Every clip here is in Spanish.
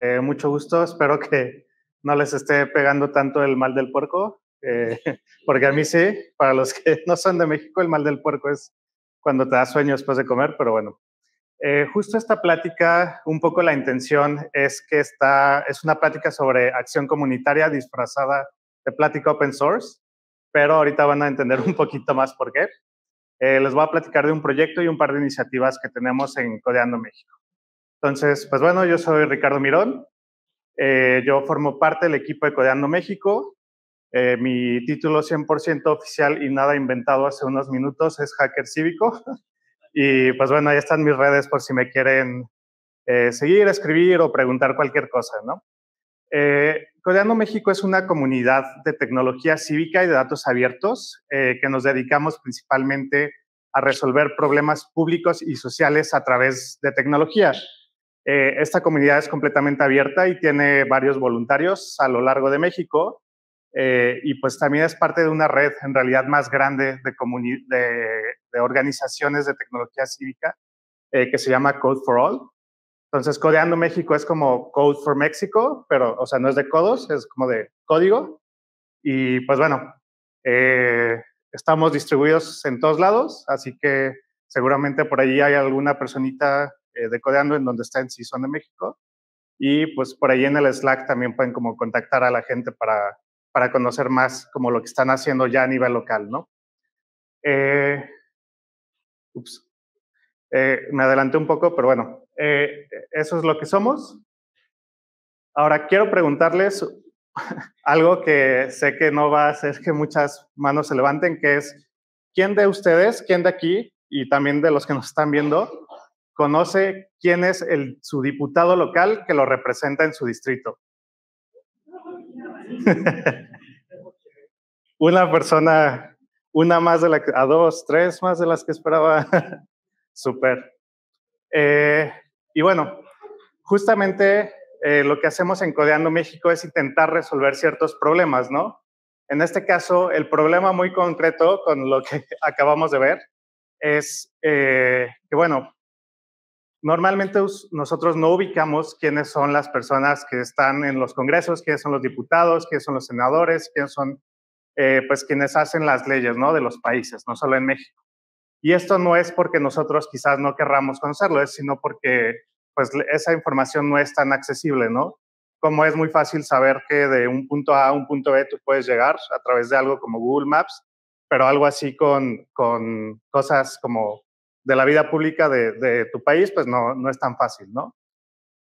Eh, mucho gusto, espero que no les esté pegando tanto el mal del puerco, eh, porque a mí sí, para los que no son de México, el mal del puerco es cuando te da sueño después de comer, pero bueno. Eh, justo esta plática, un poco la intención es que esta es una plática sobre acción comunitaria disfrazada de plática open source, pero ahorita van a entender un poquito más por qué. les voy a platicar de un proyecto y un par de iniciativas que tenemos en Codeando México. Entonces, pues bueno, yo soy Ricardo Mirón. Eh, yo formo parte del equipo de Codeando México. Eh, mi título 100% oficial y nada inventado hace unos minutos es hacker cívico. Y pues bueno, ahí están mis redes por si me quieren eh, seguir, escribir o preguntar cualquier cosa, ¿no? Codeando México es una comunidad de tecnología cívica y de datos abiertos que nos dedicamos principalmente a resolver problemas públicos y sociales a través de tecnología. Eh, esta comunidad es completamente abierta y tiene varios voluntarios a lo largo de México eh, y pues también es parte de una red en realidad más grande de, de, organizaciones de tecnología cívica eh, que se llama Code for All. Entonces, Codeando México es como Code for México, pero, o sea, no es de codos, es como de código. Y pues bueno, estamos distribuidos en todos lados, así que seguramente por allí hay alguna personita eh, Decodeando en donde está en CISON de México. Y pues por ahí en el Slack también pueden como contactar a la gente para, para conocer más como lo que están haciendo ya a nivel local, ¿no? Eh, eh, me adelanté un poco, pero bueno, eso es lo que somos. Ahora quiero preguntarles algo que sé que no va a hacer que muchas manos se levanten, que es, ¿quién de ustedes, quién de aquí y también de los que nos están viendo, conoce quién es el, su diputado local que lo representa en su distrito. una persona, una más de la a dos, tres más de las que esperaba. Súper. Eh, y bueno, justamente eh, lo que hacemos en Codeando México es intentar resolver ciertos problemas, ¿no? En este caso, el problema muy concreto con lo que acabamos de ver es eh, que, bueno, Normalmente nosotros no ubicamos quiénes son las personas que están en los congresos, quiénes son los diputados, quiénes son los senadores, quiénes son eh, pues quienes hacen las leyes ¿no? de los países, no solo en México. Y esto no es porque nosotros quizás no querramos conocerlo, es sino porque pues esa información no es tan accesible, ¿no? Como es muy fácil saber que de un punto A a un punto B tú puedes llegar a través de algo como Google Maps, pero algo así con, con cosas como de la vida pública de, tu país, pues no, no es tan fácil, ¿no?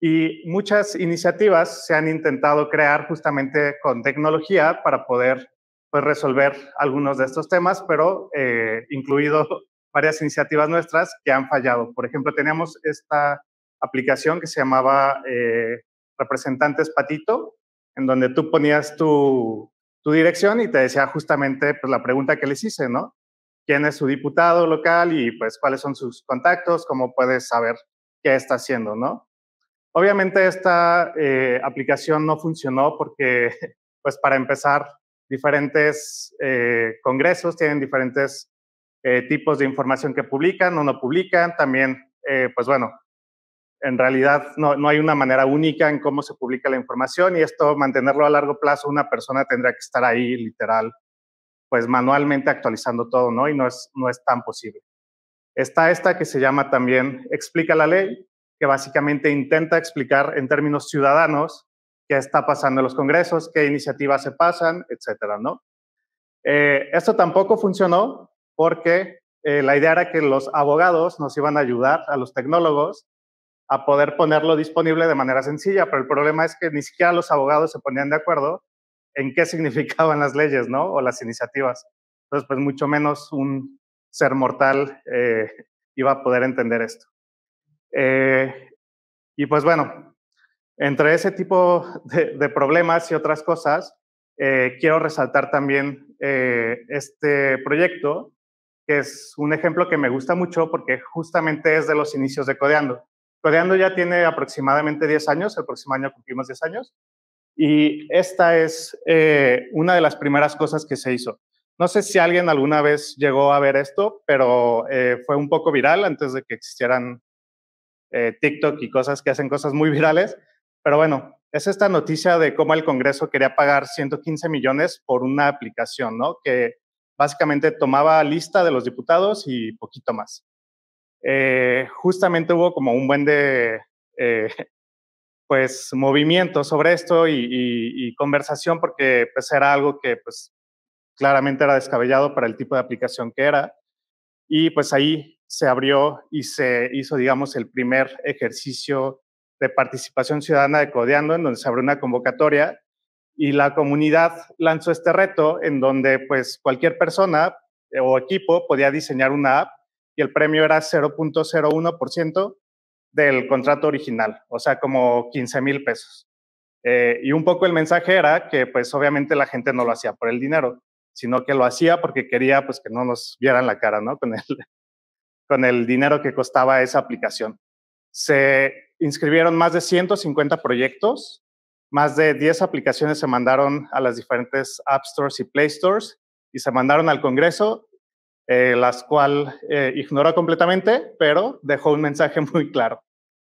Y muchas iniciativas se han intentado crear justamente con tecnología para poder pues, resolver algunos de estos temas, pero eh, incluido varias iniciativas nuestras que han fallado. Por ejemplo, teníamos esta aplicación que se llamaba eh, Representantes Patito, en donde tú ponías tu, tu dirección y te decía justamente pues, la pregunta que les hice, ¿no? Quién es su diputado local y pues cuáles son sus contactos, cómo puedes saber qué está haciendo, ¿no? Obviamente esta eh, aplicación no funcionó porque, pues para empezar, diferentes eh, congresos tienen diferentes eh, tipos de información que publican o no publican. También, pues bueno, en realidad no, no, hay una manera única en cómo se publica la información y esto, mantenerlo a largo plazo, una persona tendrá que estar ahí literal pues manualmente actualizando todo, ¿no? Y no es, no es tan posible. Está esta que se llama también Explica la ley, que básicamente intenta explicar en términos ciudadanos qué está pasando en los congresos, qué iniciativas se pasan, etcétera, ¿no? Eh, esto tampoco funcionó porque eh, la idea era que los abogados nos iban a ayudar a los tecnólogos a poder ponerlo disponible de manera sencilla, pero el problema es que ni siquiera los abogados se ponían de acuerdo en qué significaban las leyes, ¿no? O las iniciativas. Entonces, pues mucho menos un ser mortal eh, iba a poder entender esto. Eh, y pues bueno, entre ese tipo de, problemas y otras cosas, eh, quiero resaltar también este proyecto, que es un ejemplo que me gusta mucho porque justamente es de los inicios de Codeando. Codeando ya tiene aproximadamente 10 años, el próximo año cumplimos 10 años, y esta es eh, una de las primeras cosas que se hizo. No sé si alguien alguna vez llegó a ver esto, pero eh, fue un poco viral antes de que existieran eh, TikTok y cosas que hacen cosas muy virales. Pero bueno, es esta noticia de cómo el Congreso quería pagar 115 millones por una aplicación, ¿no? Que básicamente tomaba lista de los diputados y poquito más. Justamente hubo como un buen de, pues, movimiento sobre esto y, conversación porque pues era algo que pues claramente era descabellado para el tipo de aplicación que era. Y pues ahí se abrió y se hizo, digamos, el primer ejercicio de participación ciudadana de Codeando, en donde se abrió una convocatoria y la comunidad lanzó este reto en donde pues cualquier persona eh, o equipo podía diseñar una app y el premio era 0.01% del contrato original, o sea, como 15 mil pesos. Eh, y un poco el mensaje era que pues obviamente la gente no lo hacía por el dinero, sino que lo hacía porque quería pues que no nos vieran la cara, ¿no? Con el, con el dinero que costaba esa aplicación. Se inscribieron más de 150 proyectos, más de 10 aplicaciones se mandaron a las diferentes App Stores y Play Stores y se mandaron al Congreso, eh, las cuales eh, ignoró completamente, pero dejó un mensaje muy claro.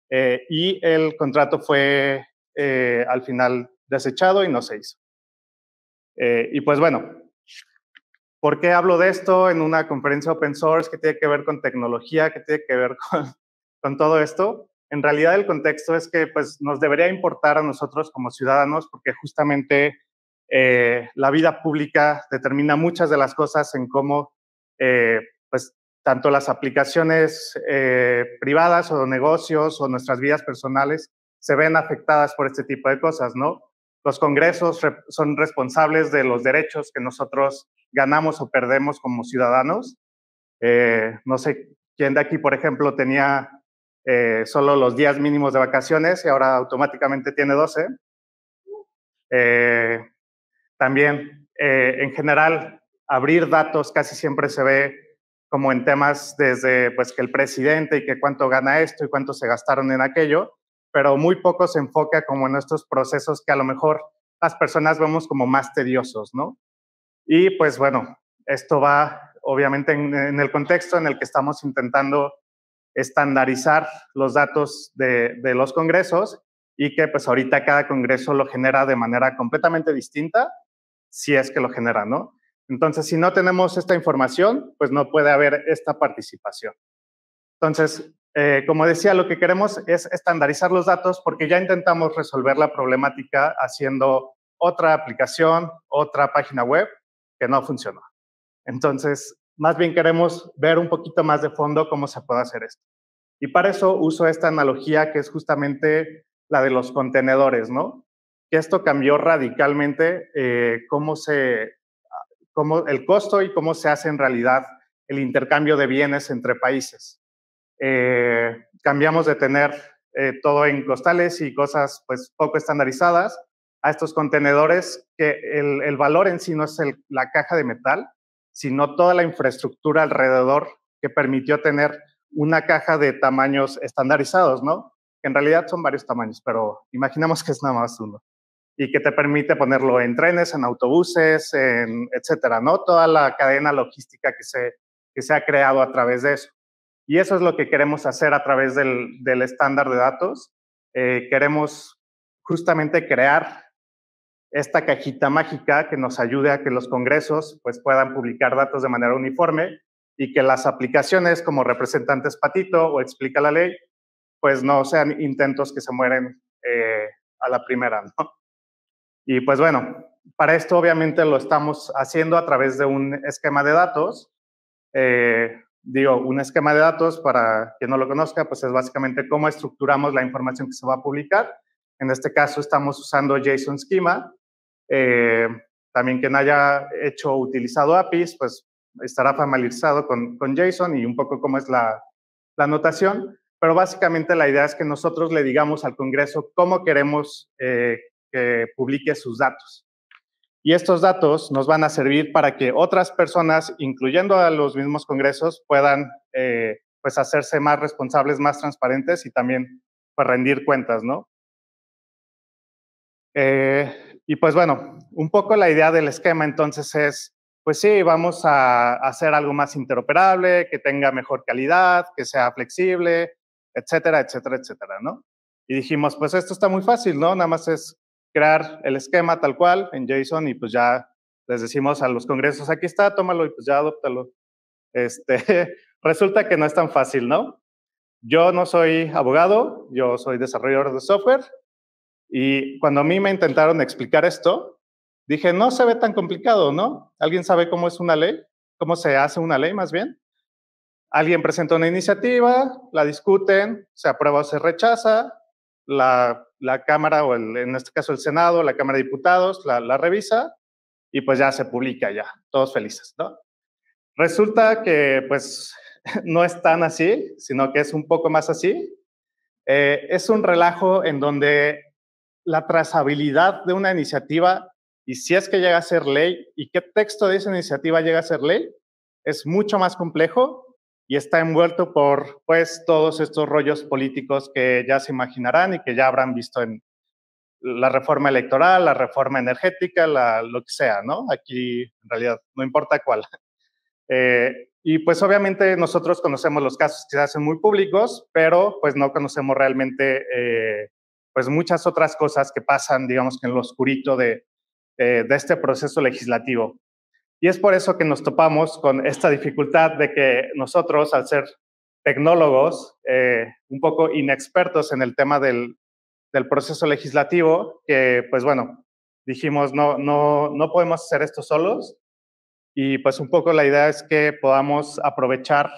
Eh, y el contrato fue al final desechado y no se hizo. y pues bueno, ¿por qué hablo de esto en una conferencia open source que tiene que ver con tecnología, que tiene que ver con, con todo esto? en realidad el contexto es que pues, nos debería importar a nosotros como ciudadanos porque justamente eh, la vida pública determina muchas de las cosas en cómo eh, pues, tanto las aplicaciones eh, privadas o negocios o nuestras vidas personales se ven afectadas por este tipo de cosas, ¿no? Los congresos son responsables de los derechos que nosotros ganamos o perdemos como ciudadanos. no sé quién de aquí, por ejemplo, tenía eh, solo los días mínimos de vacaciones y ahora automáticamente tiene 12. Eh, también, eh, en general, abrir datos casi siempre se ve como en temas desde pues que el presidente y que cuánto gana esto y cuánto se gastaron en aquello, pero muy poco se enfoca como en estos procesos que a lo mejor las personas vemos como más tediosos, ¿no? Y pues bueno, esto va obviamente en el contexto en el que estamos intentando estandarizar los datos de, los congresos y que pues ahorita cada congreso lo genera de manera completamente distinta, si es que lo genera, ¿no? Entonces, si no tenemos esta información, pues no puede haber esta participación. Entonces, eh, como decía, lo que queremos es estandarizar los datos porque ya intentamos resolver la problemática haciendo otra aplicación, otra página web que no funcionó. Entonces, más bien queremos ver un poquito más de fondo cómo se puede hacer esto. Y para eso uso esta analogía que es justamente la de los contenedores, ¿no? Que esto cambió radicalmente eh, cómo se, el costo y cómo se hace en realidad el intercambio de bienes entre países. Eh, cambiamos de tener eh, todo en costales y cosas pues poco estandarizadas a estos contenedores que el, valor en sí no es la caja de metal, sino toda la infraestructura alrededor que permitió tener una caja de tamaños estandarizados, ¿no? En realidad son varios tamaños, pero imaginamos que es nada más uno. Y que te permite ponerlo en trenes, en autobuses, en etcétera, ¿no? Toda la cadena logística que se, que se ha creado a través de eso. Y eso es lo que queremos hacer a través del, del estándar de datos. Eh, queremos justamente crear esta cajita mágica que nos ayude a que los congresos pues, puedan publicar datos de manera uniforme y que las aplicaciones como representantes patito o explica la ley, pues no sean intentos que se mueren eh, a la primera, ¿no? Y pues bueno, para esto obviamente lo estamos haciendo a través de un esquema de datos. Eh, digo, un esquema de datos, para quien no lo conozca, pues es básicamente cómo estructuramos la información que se va a publicar. En este caso estamos usando JSON Schema, eh, también quien haya hecho utilizado APIs, pues estará familiarizado con, con JSON y un poco cómo es la, la notación, pero básicamente la idea es que nosotros le digamos al Congreso cómo queremos eh, que publique sus datos. Y estos datos nos van a servir para que otras personas, incluyendo a los mismos congresos, puedan eh, pues hacerse más responsables, más transparentes y también pues, rendir cuentas, ¿no? Eh, y pues bueno, un poco la idea del esquema entonces es, pues sí, vamos a hacer algo más interoperable, que tenga mejor calidad, que sea flexible, etcétera, etcétera, etcétera, ¿no? Y dijimos, pues esto está muy fácil, ¿no? Nada más es crear el esquema tal cual en JSON y pues ya les decimos a los congresos, aquí está, tómalo y pues ya adóptalo. Este, resulta que no es tan fácil, ¿no? Yo no soy abogado, yo soy desarrollador de software y cuando a mí me intentaron explicar esto, dije, no se ve tan complicado, ¿no? ¿Alguien sabe cómo es una ley? ¿Cómo se hace una ley más bien? Alguien presenta una iniciativa, la discuten, se aprueba o se rechaza, la, Cámara, o en este caso el Senado, la Cámara de Diputados, la, la revisa y pues ya se publica ya, todos felices, ¿no? Resulta que pues no es tan así, sino que es un poco más así. Eh, es un relajo en donde la trazabilidad de una iniciativa y si es que llega a ser ley y qué texto de esa iniciativa llega a ser ley, es mucho más complejo y está envuelto por pues todos estos rollos políticos que ya se imaginarán y que ya habrán visto en la reforma electoral, la reforma energética, lo que sea, ¿no? Aquí en realidad no importa cuál. Eh, y pues obviamente nosotros conocemos los casos que se hacen muy públicos, pero pues no conocemos realmente eh, pues muchas otras cosas que pasan, digamos en lo oscurito de, eh, de este proceso legislativo. Y es por eso que nos topamos con esta dificultad de que nosotros, al ser tecnólogos, un poco inexpertos en el tema del, del proceso legislativo, que pues bueno, dijimos, no, no, no podemos hacer esto solos, y pues un poco la idea es que podamos aprovechar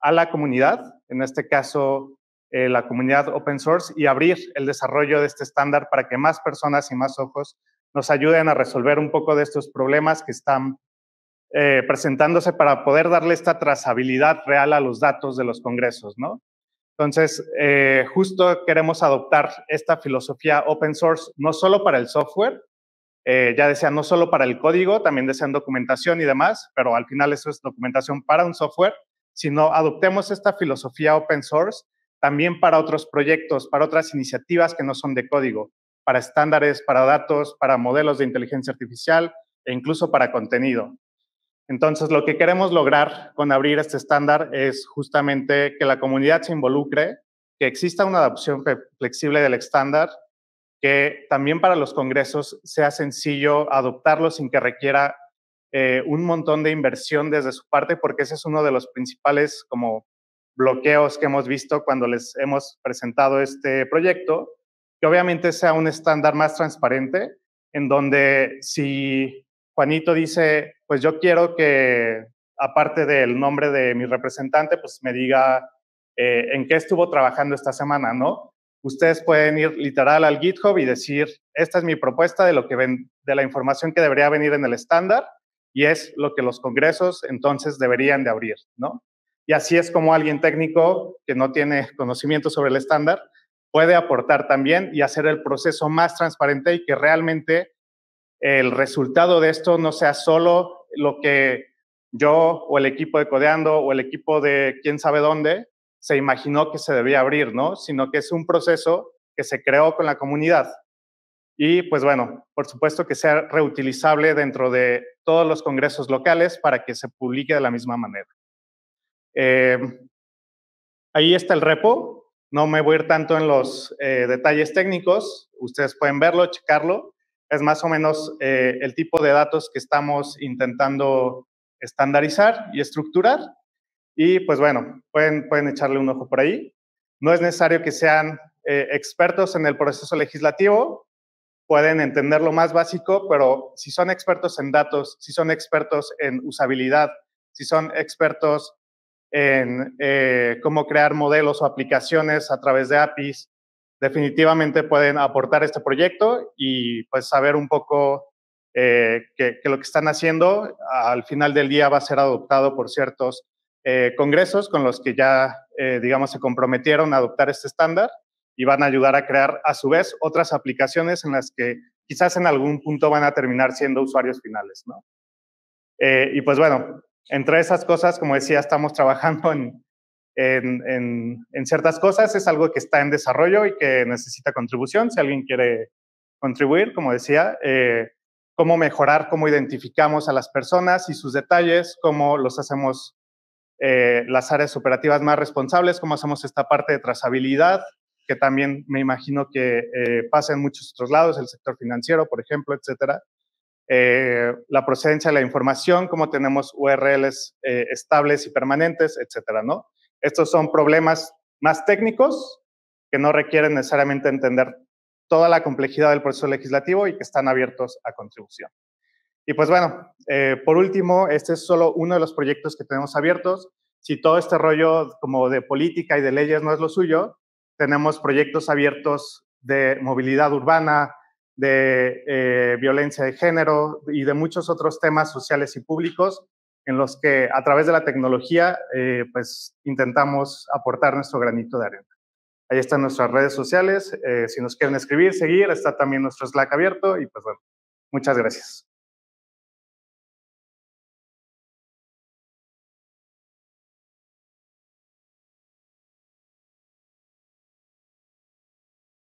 a la comunidad, en este caso eh, la comunidad open source, y abrir el desarrollo de este estándar para que más personas y más ojos nos ayuden a resolver un poco de estos problemas que están eh, presentándose para poder darle esta trazabilidad real a los datos de los congresos, ¿no? Entonces, eh, justo queremos adoptar esta filosofía open source no solo para el software, eh, ya decía, no solo para el código, también desean documentación y demás, pero al final eso es documentación para un software, sino adoptemos esta filosofía open source también para otros proyectos, para otras iniciativas que no son de código, para estándares, para datos, para modelos de inteligencia artificial e incluso para contenido. Entonces, lo que queremos lograr con abrir este estándar es justamente que la comunidad se involucre, que exista una adopción flexible del estándar que también para los congresos sea sencillo adoptarlo sin que requiera eh, un montón de inversión desde su parte, porque ese es uno de los principales como bloqueos que hemos visto cuando les hemos presentado este proyecto, que obviamente sea un estándar más transparente, en donde si Juanito dice, pues yo quiero que, aparte del nombre de mi representante, pues me diga eh, en qué estuvo trabajando esta semana, ¿no? ustedes pueden ir literal al GitHub y decir, esta es mi propuesta de, lo que ven, de la información que debería venir en el estándar y es lo que los congresos entonces deberían de abrir, ¿no? Y así es como alguien técnico que no tiene conocimiento sobre el estándar puede aportar también y hacer el proceso más transparente y que realmente el resultado de esto no sea solo lo que yo o el equipo de Codeando o el equipo de quién sabe dónde se imaginó que se debía abrir, ¿no? Sino que es un proceso que se creó con la comunidad. Y pues bueno, por supuesto que sea reutilizable dentro de todos los congresos locales para que se publique de la misma manera. Eh, ahí está el repo. No me voy a ir tanto en los eh, detalles técnicos. Ustedes pueden verlo, checarlo. Es más o menos eh, el tipo de datos que estamos intentando estandarizar y estructurar. Y pues bueno, pueden, pueden echarle un ojo por ahí. No es necesario que sean eh, expertos en el proceso legislativo, pueden entender lo más básico, pero si son expertos en datos, si son expertos en usabilidad, si son expertos en eh, cómo crear modelos o aplicaciones a través de APIs, definitivamente pueden aportar este proyecto y pues saber un poco eh, que, lo que están haciendo al final del día va a ser adoptado por ciertos eh, congresos con los que ya, eh, digamos, se comprometieron a adoptar este estándar y van a ayudar a crear, a su vez, otras aplicaciones en las que quizás en algún punto van a terminar siendo usuarios finales, ¿no? Eh, y pues bueno, entre esas cosas, como decía, estamos trabajando en, en, en, ciertas cosas. Es algo que está en desarrollo y que necesita contribución. Si alguien quiere contribuir, como decía, cómo mejorar, cómo identificamos a las personas y sus detalles, cómo los hacemos eh, las áreas operativas más responsables, cómo hacemos esta parte de trazabilidad, que también me imagino que eh, pasa en muchos otros lados, el sector financiero, por ejemplo, etcétera. Eh, la procedencia de la información, cómo tenemos URLs eh, estables y permanentes, etcétera, ¿no? Estos son problemas más técnicos que no requieren necesariamente entender toda la complejidad del proceso legislativo y que están abiertos a contribución. Y pues bueno, por último, este es solo uno de los proyectos que tenemos abiertos. Si todo este rollo como de política y de leyes no es lo suyo, tenemos proyectos abiertos de movilidad urbana, de eh, violencia de género y de muchos otros temas sociales y públicos en los que a través de la tecnología eh, pues intentamos aportar nuestro granito de arena. Ahí están nuestras redes sociales, eh, si nos quieren escribir, seguir, está también nuestro Slack abierto y pues bueno, muchas gracias.